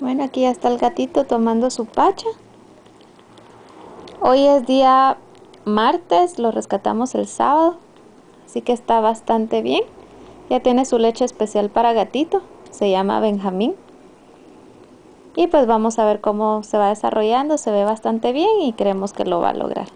Bueno, aquí ya está el gatito tomando su pacha. Hoy es día martes, lo rescatamos el sábado, así que está bastante bien. Ya tiene su leche especial para gatito, se llama Benjamín. Y pues vamos a ver cómo se va desarrollando, se ve bastante bien y creemos que lo va a lograr.